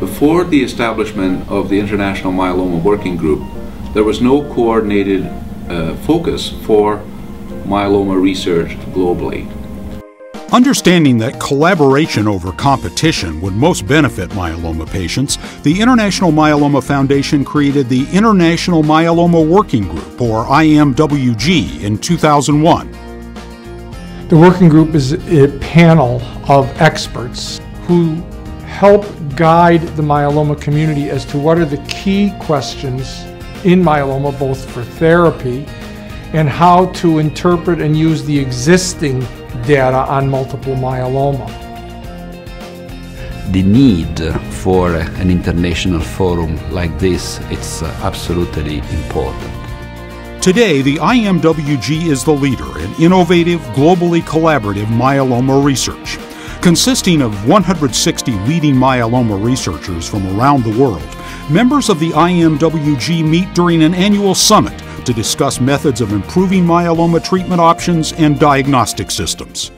Before the establishment of the International Myeloma Working Group, there was no coordinated uh, focus for myeloma research globally. Understanding that collaboration over competition would most benefit myeloma patients, the International Myeloma Foundation created the International Myeloma Working Group, or IMWG, in 2001. The working group is a panel of experts who help guide the myeloma community as to what are the key questions in myeloma, both for therapy and how to interpret and use the existing data on multiple myeloma. The need for an international forum like this is uh, absolutely important. Today, the IMWG is the leader in innovative, globally collaborative myeloma research. Consisting of 160 leading myeloma researchers from around the world, members of the IMWG meet during an annual summit to discuss methods of improving myeloma treatment options and diagnostic systems.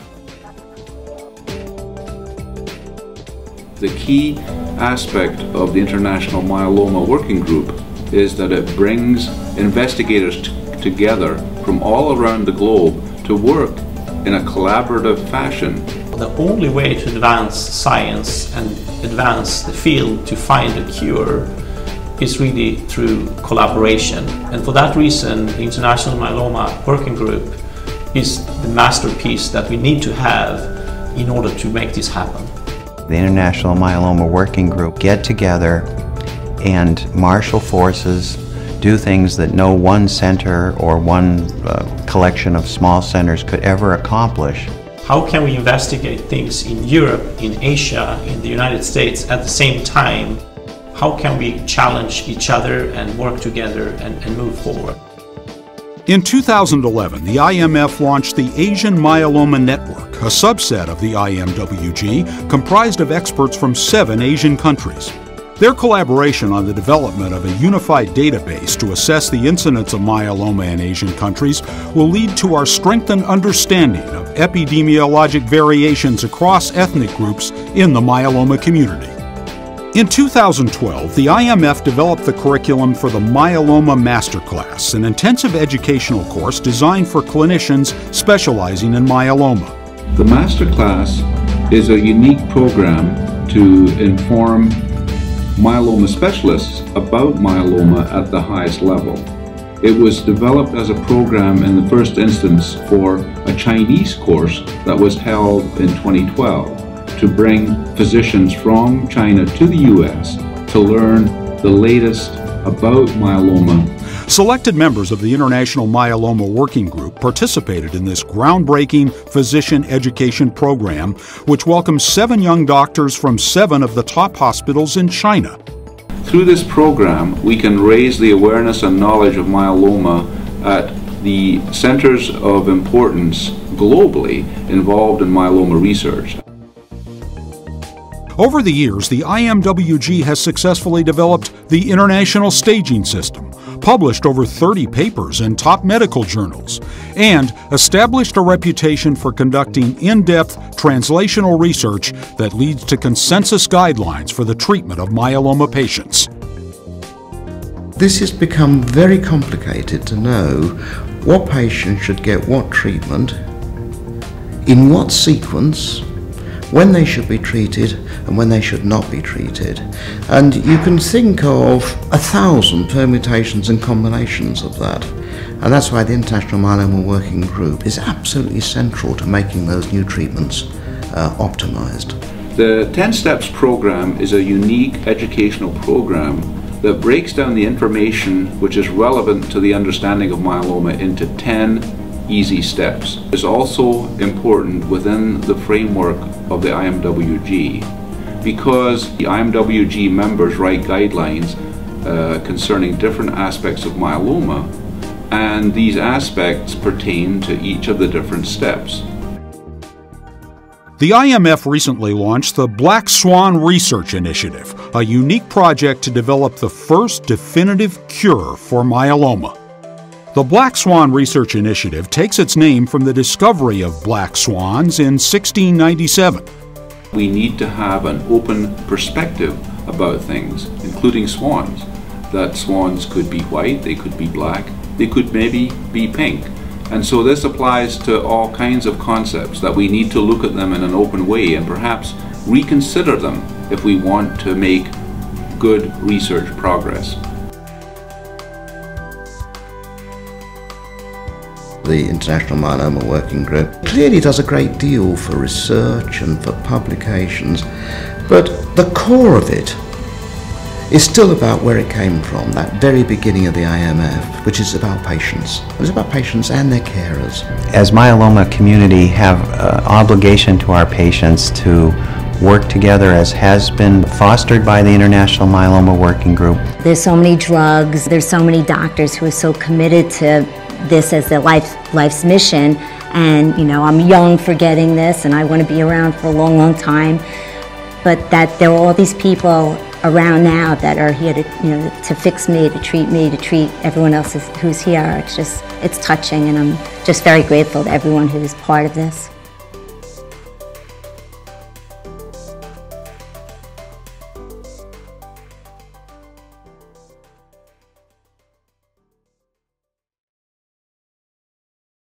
The key aspect of the International Myeloma Working Group is that it brings investigators together from all around the globe to work in a collaborative fashion the only way to advance science and advance the field to find a cure is really through collaboration. And for that reason, the International Myeloma Working Group is the masterpiece that we need to have in order to make this happen. The International Myeloma Working Group get together and marshal forces, do things that no one center or one uh, collection of small centers could ever accomplish. How can we investigate things in Europe, in Asia, in the United States at the same time? How can we challenge each other and work together and, and move forward? In 2011, the IMF launched the Asian Myeloma Network, a subset of the IMWG comprised of experts from seven Asian countries. Their collaboration on the development of a unified database to assess the incidence of myeloma in Asian countries will lead to our strengthened understanding of epidemiologic variations across ethnic groups in the myeloma community. In 2012, the IMF developed the curriculum for the Myeloma Masterclass, an intensive educational course designed for clinicians specializing in myeloma. The Masterclass is a unique program to inform myeloma specialists about myeloma at the highest level. It was developed as a program in the first instance for a Chinese course that was held in 2012 to bring physicians from China to the US to learn the latest about myeloma Selected members of the International Myeloma Working Group participated in this groundbreaking physician education program, which welcomes seven young doctors from seven of the top hospitals in China. Through this program, we can raise the awareness and knowledge of myeloma at the centers of importance globally involved in myeloma research. Over the years, the IMWG has successfully developed the International Staging System, published over 30 papers in top medical journals, and established a reputation for conducting in depth translational research that leads to consensus guidelines for the treatment of myeloma patients. This has become very complicated to know what patient should get what treatment, in what sequence, when they should be treated and when they should not be treated. And you can think of a thousand permutations and combinations of that. And that's why the International Myeloma Working Group is absolutely central to making those new treatments uh, optimized. The 10 Steps program is a unique educational program that breaks down the information which is relevant to the understanding of myeloma into 10 easy steps is also important within the framework of the IMWG because the IMWG members write guidelines uh, concerning different aspects of myeloma and these aspects pertain to each of the different steps. The IMF recently launched the Black Swan Research Initiative, a unique project to develop the first definitive cure for myeloma. The Black Swan Research Initiative takes its name from the discovery of black swans in 1697. We need to have an open perspective about things, including swans. That swans could be white, they could be black, they could maybe be pink. And so this applies to all kinds of concepts that we need to look at them in an open way and perhaps reconsider them if we want to make good research progress. The International Myeloma Working Group clearly does a great deal for research and for publications, but the core of it is still about where it came from, that very beginning of the IMF, which is about patients. It's about patients and their carers. As myeloma community have uh, obligation to our patients to work together as has been fostered by the International Myeloma Working Group. There's so many drugs, there's so many doctors who are so committed to this as their life, life's mission. And, you know, I'm young for getting this and I want to be around for a long, long time. But that there are all these people around now that are here to, you know, to fix me, to treat me, to treat everyone else who's here. It's just, it's touching and I'm just very grateful to everyone who's part of this.